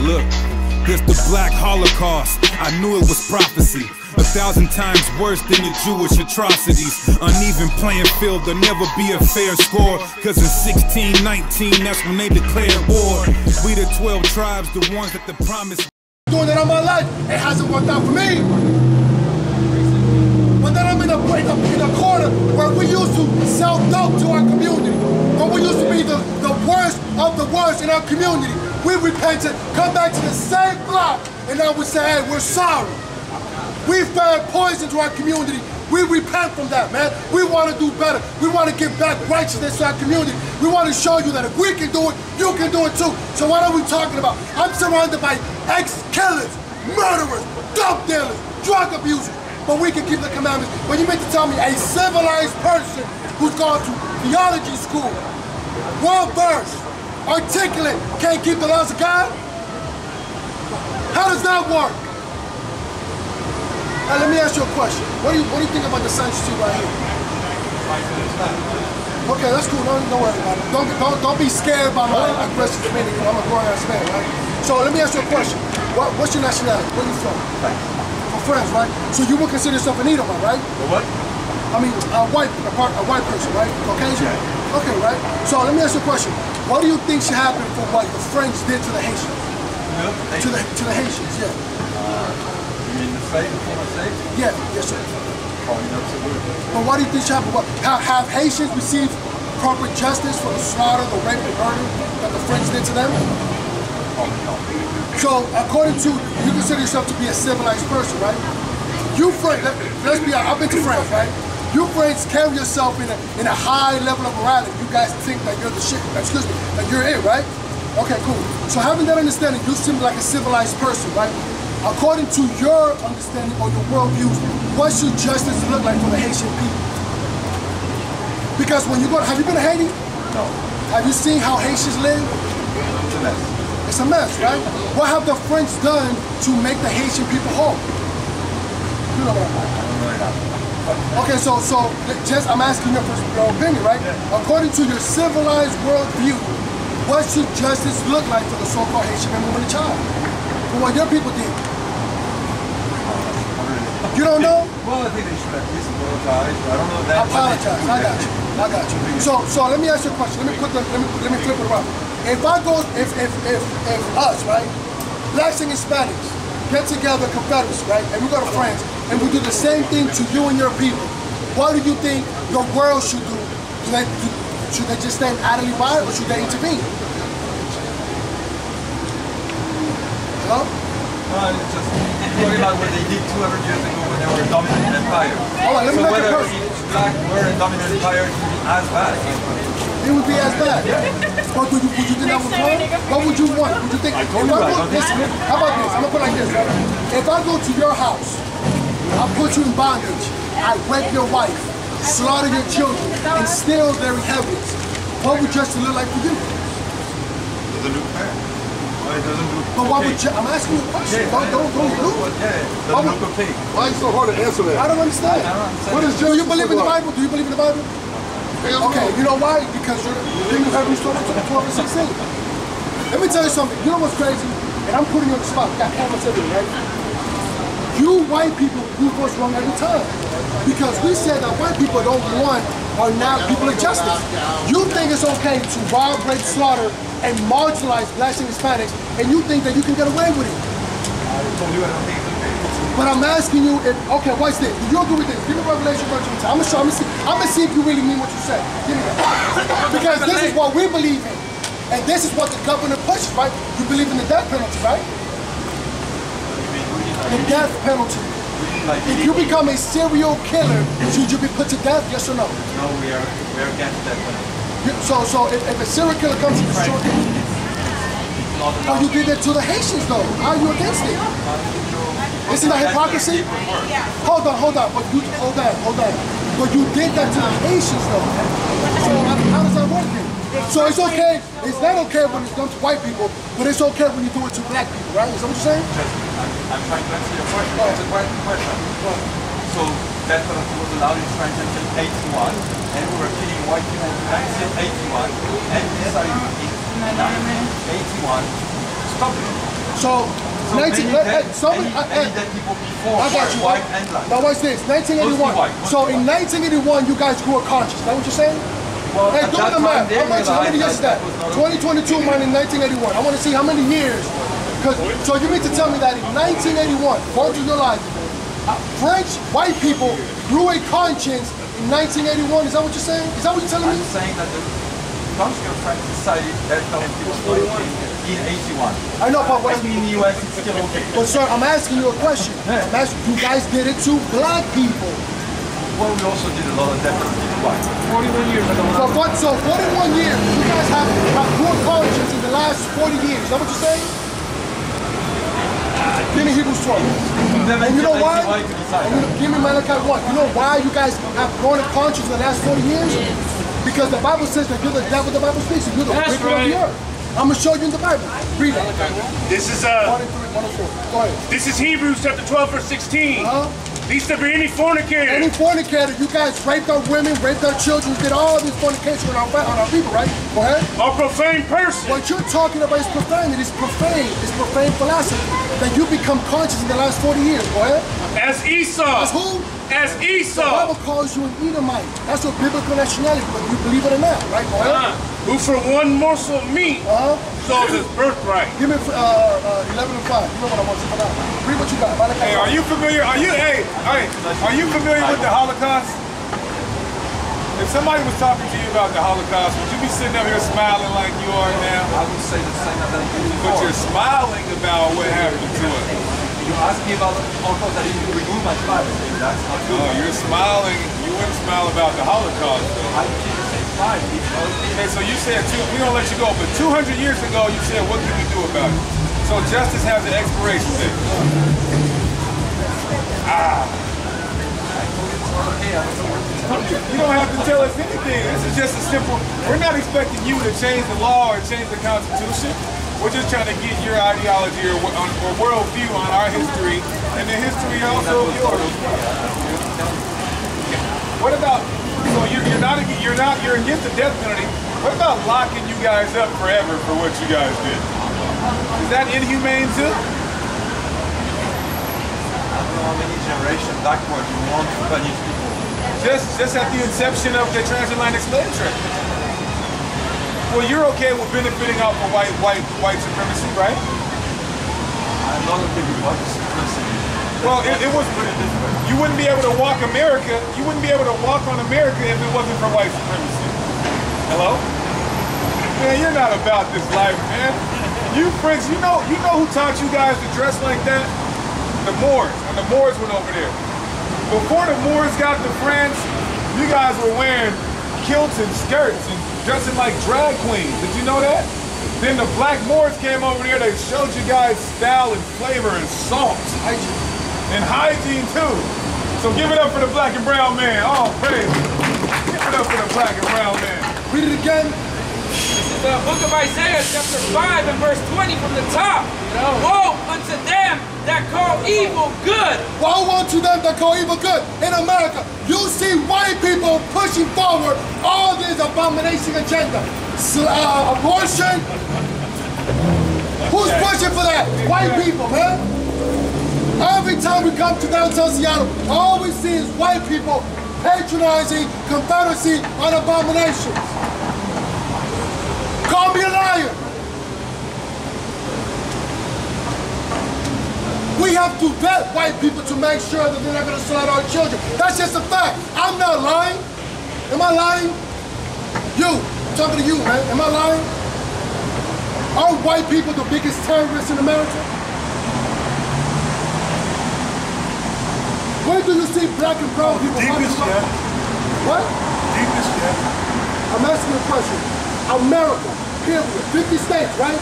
Look, this the Black Holocaust. I knew it was prophecy. A thousand times worse than your Jewish atrocities. Uneven playing field, there'll never be a fair score. Cause in 1619, that's when they declared war. We the 12 tribes, the ones that the promise. Doing it all my life, it hasn't worked out for me. But then I'm in a, in a, in a corner where we used to sell dope to our community. Where we used to be the, the worst of the worst in our community. We repented, come back to the same block, and now we say, hey, we're sorry. We fed poison to our community. We repent from that, man. We want to do better. We want to give back righteousness to our community. We want to show you that if we can do it, you can do it too. So what are we talking about? I'm surrounded by ex-killers, murderers, dope dealers, drug abusers. But we can keep the commandments. But you meant to tell me a civilized person who's gone to theology school, well-versed, articulate, can't keep the laws of God? How does that work? Now let me ask you a question. What do you what do you think about the signs you see right here? Okay, that's cool. Don't, don't worry about it. Don't, don't, don't be scared by my aggressive demeanor. I'm a grown ass man, right? So let me ask you a question. What, what's your nationality? Where are you from? For France, right? So you would consider yourself an Edomite, right? what? I mean, a white, a, part, a white person, right? Caucasian? Okay, right? So let me ask you a question. What do you think should happen for what the French did to the Haitians? To the, to the Haitians, yeah. Uh, you mean the slave, the former slave? Yeah, yes, sir. Oh, Probably not so good. But what do you think should happen? What, have, have Haitians received proper justice for the slaughter, the rape, and murder that the French did to them? Oh, Probably not. So, according to, you consider yourself to be a civilized person, right? You French, let, let's be honest, I've been to France, right? You French carry yourself in a, in a high level of morality. You guys think that you're the shit, excuse me, that you're it, right? Okay, cool. So having that understanding, you seem like a civilized person, right? According to your understanding or your worldviews, what should justice look like for the Haitian people? Because when you go, have you been to Haiti? No. Have you seen how Haitians live? It's a mess. It's a mess, right? What have the French done to make the Haitian people whole? You know what I'm know that. Okay, so so just I'm asking your, your opinion, right? According to your civilized worldview, what should justice look like for the so-called Haitian man, woman, and child? For what your people did? You don't know? Well, I think they should at least apologize. but I don't know that. I apologize. I got you. I got you. So so let me ask you a question. Let me put the let me let me flip it around. If I go if if if if us, right, blacks and Hispanics get together Confederacy, right, and we go to France and we do the same thing to you and your people, what do you think the world should do? Do they do, should they just stand idly by or should they intervene? Hello? No, it's just talking about what they did 200 years ago when they were a dominant empire. Hold on, let me so whether each black were a dominant empire it would be as bad. It would be as bad. But would you, would you think that was wrong? What would you want? Would you think? I told you right. Go, listen, how about this? I'm gonna put it like this. Right? If I go to your house, I put you in bondage, I rape your wife, slaughter your children, and steal their inheritance, what would justice look like for you? Doesn't look fair. Well, it doesn't look But what okay. would ju- I'm asking you a question? Yeah, Don't don't don't Well, look. Yeah, it What doesn't would- look okay. Why is it so hard to answer that? I don't understand. I don't understand. What is Do you believe in the? Bible? Do you believe in the Bible? Okay, you know why? Because you're you have you started to 12 and 16. Let me tell you something. You know what's crazy? And I'm putting you on the spot. Got cameras everywhere, right? You white people do what's wrong every time. Because we said that white people don't want or not people of justice. You think it's okay to rob, rape, slaughter, and marginalize blacks and Hispanics, and you think that you can get away with it. But I'm asking you if okay, watch this. Do you agree with this? Give me Revelation verse 2. I'm gonna show. I'm gonna see. I'm gonna see if you really mean what you say. Give me that. Because this is what we believe in, and this is what the governor pushes, right? You believe in the death penalty, right? The death penalty. If you become a serial killer, should you be put to death? Yes or no? no, we are we are against that. You- So, so if, if a serial killer comes to destroy you, it's not but allowed. you did that to the Haitians, though. How are you against it? Isn't that hypocrisy? Hold on, hold on. But you hold on, hold on. But you did that to the Haitians though. So how, how does that work then? So it's okay. It's not okay when it's done to white people, but it's okay when you do it to black people, right? Is that what you're saying? I'm, I'm trying to answer your question. It's a great question. So that was allowed in France until 81, and we were killing white people until 81, and we decided in 81 to stop it. So, So 19, many dead, hey, somebody, many, uh, many dead people before I got you. white and black. Now watch this. 1981. white, So in 1981, you guys grew a conscience. Is that what you're saying? Well, hey, do the math. How much? How many years is that? that was not 2022 minus 1981. I want to see how many years. Cause, so you mean to tell me that in 1981, according to your logic, uh, French white people grew a conscience in 1981? Is that what you're saying? Is that what you're telling me? I'm me? saying that the country of France decided that when people started in, in 81. I know, but what Maybe in the US it's still okay. But sir, I'm asking you a question. I'm asking, you guys did it to black people. Well, we also did a lot of definitely white. 41 years ago. So, what, so 41 years, you guys have, have grew a conscience in the last 40 years. Is that what you're saying? Give me Hebrews 12. Never And you know why? 81 to decide And you give me Malachi 1. You know why you guys have grown a conscience in the last 40 years? Because the Bible says that you're the devil the Bible speaks. You're the That's wicked of the earth. I'm going to show you in the Bible. Read it. This is uh 1 and 3, 1 and 4. Go ahead. this is Hebrews chapter 12 verse 16. Huh? Least to be any fornicator. Any fornicator, you guys raped our women, raped our children, did all this fornication on our, on our people, right? Go ahead. or profane person. What you're talking about is profanity. It's profane. It's profane philosophy that you become conscious in the last 40 years. Go ahead. As Esau. As who? As The Esau. Bible calls you an Edomite. That's your biblical nationality, whether you believe it or not, right? Go Uh, ahead. who for one morsel of meat Uh-huh. sold his birthright. Give me uh, uh, 11 and 5. You know what I want to put out. Read what you got. Malachi Hey, are you familiar? Are you hey, hey, are you familiar with the Holocaust? If somebody was talking to you about the Holocaust, would you be sitting up here smiling like you are now? I would say the same thing. But you're smiling about what happened to us. You asked me about the Holocaust, I didn't remove my smile. That's not No, good. you're smiling. You wouldn't smile about the Holocaust, though. I the same smile Okay, so you said two, we don't let you go, but 200 years ago you said what can we do about it? So justice has an expiration date. okay, I don't know what to tell you. You don't have to tell us anything. This is just a simple. We're not expecting you to change the law or change the Constitution. We're just trying to get your ideology or, on- or worldview on our history and the history also of yours. What about? So you're, you're not you're not you're against the death penalty. What about locking you guys up forever for what you guys did? Is that inhumane too? I don't know how many generations backwards you want to punish people. Just just at the inception of the transatlantic slave trade. Well, you're okay with benefiting off of white white white supremacy, right? I'm not okay with white supremacy. Well, it, it was. Put it this way. You wouldn't be able to walk America. You wouldn't be able to walk on America if it wasn't for white supremacy. Hello? Man, you're not about this life, man. You French, you know, you know who taught you guys to dress like that? The Moors. When the Moors went over there. Before the Moors got to France, you guys were wearing kilts and skirts and dressing like drag queens. Did you know that? Then the black Moors came over there. They showed you guys style and flavor and salt and hygiene too. So give it up for the black and brown man. Oh, praise. Give it up for the black and brown man. Read it again. The book of Isaiah, chapter 5 and verse 20 from the top. Woe unto them that call evil good. Woe unto them that call evil good. In America, you see white people pushing forward all this abomination agenda. Sl- uh, abortion. Who's pushing for that? White people, man. Every time we come to downtown Seattle, all we see is white people patronizing Confederacy on abominations. Call me a liar. We have to vet white people to make sure that they're not going to slaughter our children. That's just a fact. I'm not lying. Am I lying? You, I'm talking to you, man. Am I lying? Are white people the biggest terrorists in America? Where do you see black and brown people? Deepest, yeah. What? Deepest, yeah. I'm asking a question. America, period, 50 states, right?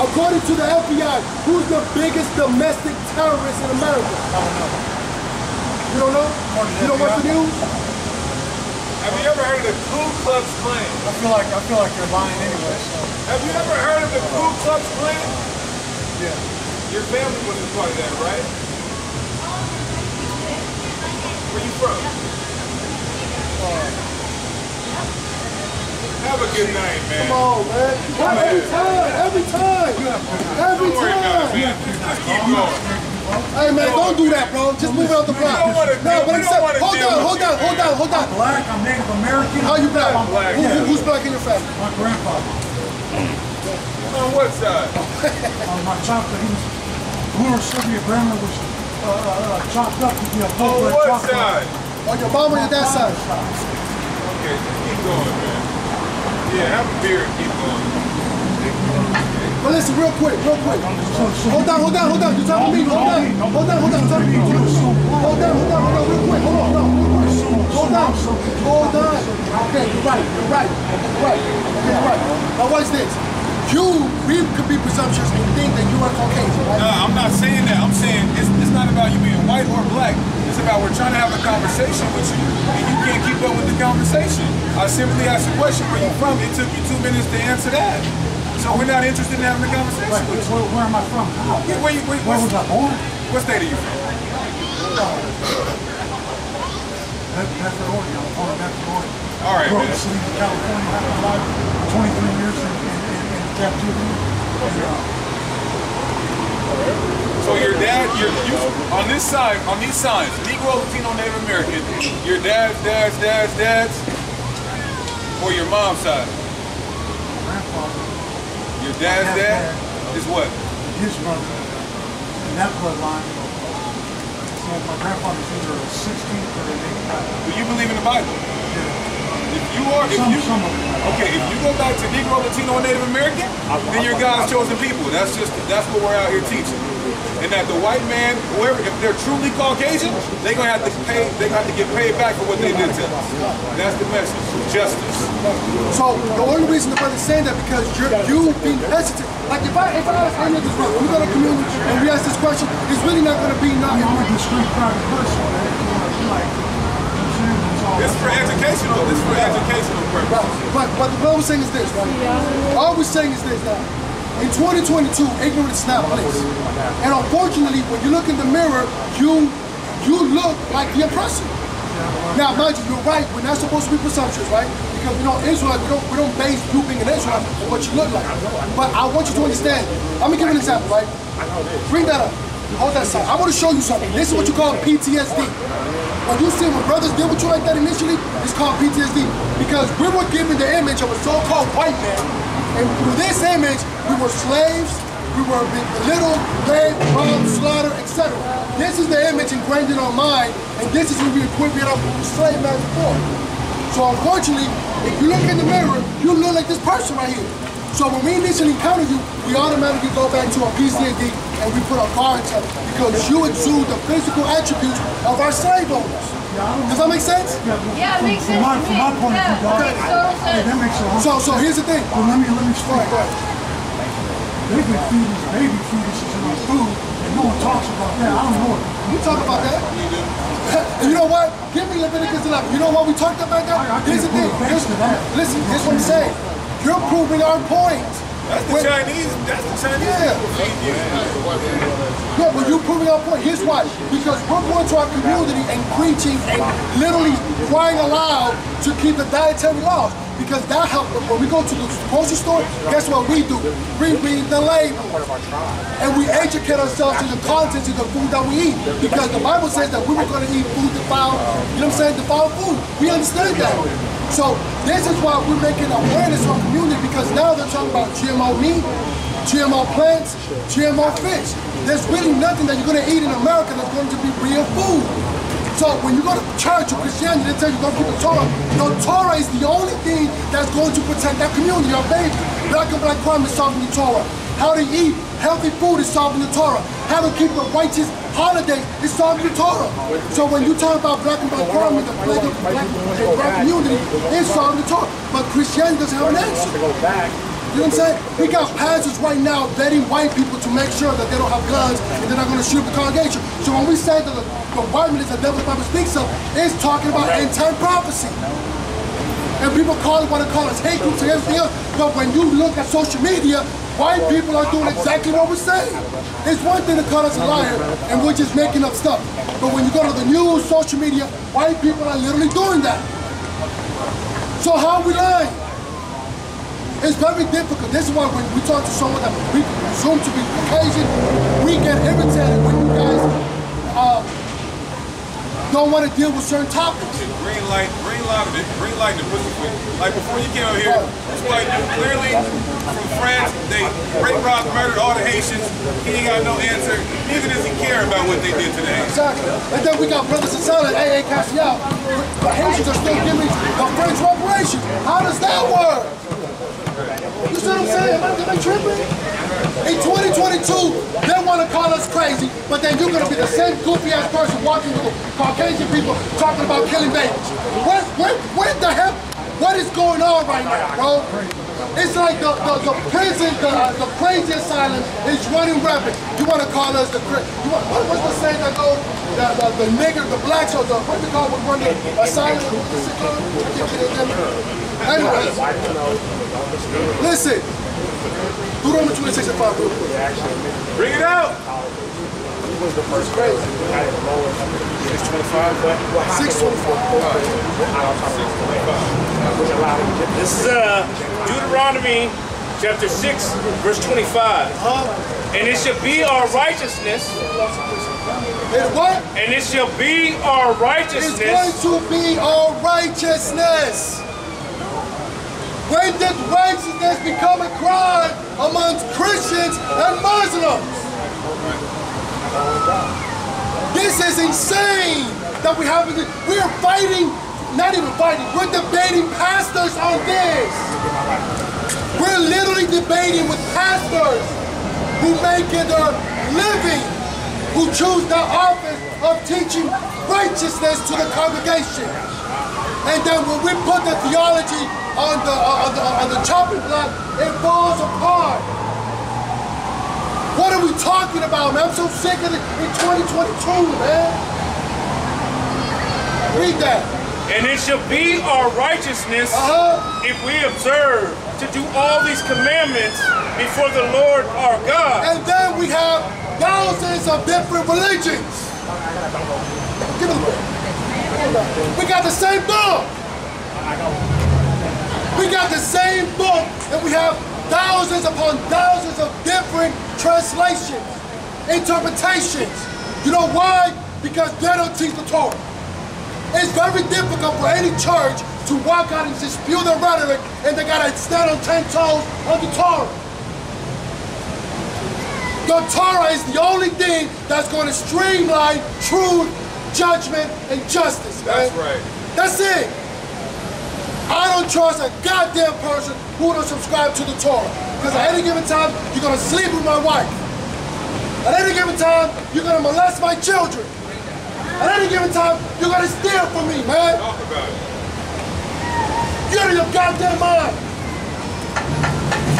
According to the FBI, who's the biggest domestic terrorist in America? I don't know. You don't know? You don't watch the news? Have you ever heard of the Ku Klux Klan? I feel like I feel like you're lying anyway. So Have you ever heard of the Ku Klux Klan? yeah. Your family was a part of that, right? Where you from? Uh, Have a good night, man. Come on, man. Every time, every time, every Don't worry about time. it, Hey man, don't do that, bro. Just move it out the block. don't no, deal- but we except, don't wanna hold deal on, hold you. on, hold on, hold on. Black, I'm Native American. How you black? I'm black. Who, who- who's black in your family? My grandfather. On what side? Uh, my chopper, he was, Lunar Soviet grandma was uh, uh, uh, chopped up to be a On full-blood what chocolate. side? On your mom or your dad's side? Okay, just keep going, man. Yeah, have a beer and keep going. But listen, real quick, real quick. Hold on, hold on, hold on. You talking to me? Hold on, hold on, hold on. Talk to me. Hold on, hold on, hold on, real quick. Hold on, hold on. Hold on, hold on. Okay, you're right, you're right, you're right, you're right. Now watch this. You, we could be presumptuous and think that you are Caucasian, right? No, I'm not saying that. I'm saying it's, it's not about you being white or black. It's about we're trying to have a conversation with you, and you can't keep up with the conversation. I simply asked a question, where you from? It took you two minutes to answer that. So we're not interested in having a conversation Wait, with you. where, where am I from? Yeah, where, you, where, Where was I born? what state are you from? Medford, Oregon. I'm born in Medford, Oregon. All right, Grew up man. in California. Had my 23 years in captivity. So your dad, your you on this side, on these signs, Negro, Latino, Native American, your dad's, dad's, dad's, dad's, or your mom's side. grandfather, Your dad's dad is what? his brother, in that bloodline. So my grandfather's either a 16th or an 85th. Do you believe in the Bible? If you are, if Some, you, some okay, if you go back to Negro, Latino, and Native American, then you're God's chosen people. That's just, that's what we're out here teaching. And that the white man, whoever, if they're truly Caucasian, they're gonna have to pay, they have to get paid back for what they did to us. That's the message, justice. So the only reason the brother's saying that because you're you being hesitant. Like if I if I ask any of this brother, we go to community and we ask this question, it's really not gonna be not I'm a discreet private person. man. You know, like, you know what I'm saying? It's all- It's for educational, it's for educational Right. purposes. But but what we're saying is this, right? All we're saying is this now. in 2022, ignorance is not bliss. And unfortunately, when you look in the mirror, you you look like the oppressor. Now, mind you, you're right. We're not supposed to be presumptuous, right? Because we know Israelite, we don't we don't base you being an Israelite on what you look like. But I want you to understand. I'm gonna give you an example, right? Bring that up. Hold that side. I want to show you something. This is what you call PTSD. When you see when brothers deal with you like that initially, it's called PTSD. Because we were given the image of a so-called white man. And through this image, we were slaves, we were belittled, raped, robbed, slaughtered, etc. This is the image ingrained in our mind, and this is what we equate our slave master for. So unfortunately, if you look in the mirror, you look like this person right here. So when we initially encounter you, we automatically go back to our PTSD and we put our guards up because you exude the physical attributes of our slave owners. Does that make sense? Yeah, it makes From sense my, from my point of view, dog, it makes total yeah, that sense. makes a So so here's the thing. Well, let me, let me Go explain. ahead, go ahead. They've been feeding us baby fetuses in our food, and no one talks about that. I don't know it. We talk about that. You know what? Give me Leviticus 11. You know what we talked about that? I- I Here's the can't thing. put a face to that. Listen, here's what I'm saying. You're proving our point. That's the When- Chinese, that's the Chinese Yeah. people feeding you. No, but you're proving our point. Here's why. Because we're going to our community and preaching and literally crying aloud to keep the dietary laws. Because that helps. When we go to the grocery store, guess what we do? We read the label. And we educate ourselves to the contents of the food that we eat. Because the Bible says that we were going to eat food defiled, you know what I'm saying, defiled food. We understand that. So this is why we're making awareness on our community because now they're talking about GMO meat, GMO plants, GMO fish. There's really nothing that you're going to eat in America that's going to be real food. So when you go to church or Christianity, they tell you don't keep the Torah. The Torah is the only thing that's going to protect that community, your baby. Black and black crime is solving the Torah. How to eat healthy food is solving the Torah. How to keep the righteous holidays is solving the Torah. So when you talk about black and black crime with the black and black, and black community, it's solving the Torah. But Christianity doesn't have an answer. You know what I'm saying? We got pastors right now vetting white people to make sure that they don't have guns and they're not going to shoot the congregation. So when we say that the, the white man is the devil the Bible speaks of, it's talking about end time prophecy. And people call it what they call us hate groups and everything else. But when you look at social media, white people are doing exactly what we're saying. It's one thing to call us a liar and we're just making up stuff. But when you go to the news, social media, white people are literally doing that. So how are we lying? It's very difficult. This is why when we talk to someone that we presume to be Caucasian, we get irritated when you guys uh, don't want to deal with certain topics. Green light, green light, green light to push it. Like before you came out here, this white dude clearly from France, they Ray Rock murdered all the Haitians. He ain't got no answer. Neither does he care about what they did today. Exactly. And then we got brothers and sellers, AA out. The Haitians are still giving the French reparations. How does that work? You see what I'm saying? Am I, tripping? In 2022, they want to call us crazy, but then you're going to be the same goofy ass person walking with Caucasian people talking about killing babies. What, what, what the hell? What is going on right now, bro? It's like the, the, the prison, the, the crazy asylum is running rapid. You want to call us the you what, what's the saying that goes? The, the, the nigger, the blacks, or the, what do they call it, run the asylum? Anyways, listen. Deuteronomy 26 and 5 real quick. Bring it out! It's crazy. 625. This is uh, Deuteronomy chapter 6, verse 25. And it shall be our righteousness, And what? and it shall be our righteousness. It's going to be our righteousness. When did righteousness become a crime amongst Christians and Muslims? This is insane that we have. We are fighting, not even fighting, we're debating pastors on this. We're literally debating with pastors who make it their living, who choose the office of teaching righteousness to the congregation. And then when we put the theology on the, uh, on the, on the chopping block, it falls apart. What are we talking about, man? I'm so sick of it in 2022, man. Read that. And it shall be our righteousness Uh-huh. if we observe to do all these commandments before the Lord our God. And then we have thousands of different religions. Give it a. We got the same book. We got the same book, and we have thousands upon thousands of different translations, interpretations. You know why? Because they don't teach the Torah. It's very difficult for any church to walk out and just spew their rhetoric, and they gotta stand on ten toes on the Torah. The Torah is the only thing that's going to streamline truth, judgment, and justice, man. That's right. That's it. I don't trust a goddamn person who don't subscribe to the Torah. Because at any given time, you're going to sleep with my wife. At any given time, you're going to molest my children. At any given time, you're going to steal from me, man. Talk about it. You're out of your goddamn mind.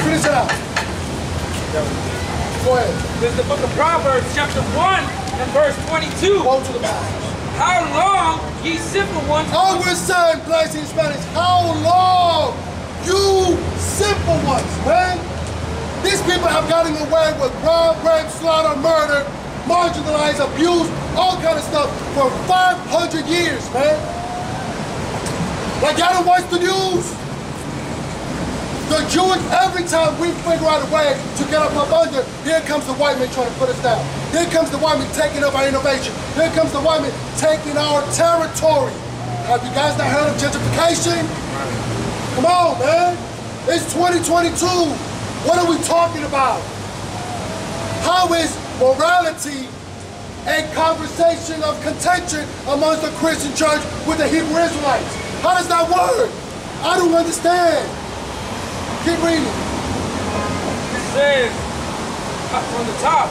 Finish it out. This is the book of Proverbs, chapter 1 and verse 22. Go to the back. How long, ye simple ones, All we're saying, place in Spanish, how long you simple ones, man? These people have gotten away with rob, rape, slaughter, murder, marginalized, abuse, all kind of stuff for 500 years, man. Like y'all don't watch the news? The Jewish, every time we figure out a way to get up under, here comes the white man trying to put us down. Here comes the white man taking up our innovation. Here comes the white man taking our territory. Have you guys not heard of gentrification? Come on, man. It's 2022. What are we talking about? How is morality a conversation of contention amongst the Christian church with the Hebrew Israelites? How does that work? I don't understand. Keep reading. it says from the top,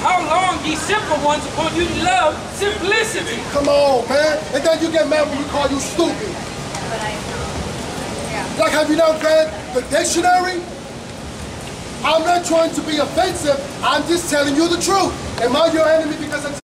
how long, ye simple ones, will you love simplicity? Come on, man. And then you get mad when we call you stupid. Like, have you not read the dictionary? I'm not trying to be offensive. I'm just telling you the truth. Am I your enemy because I'm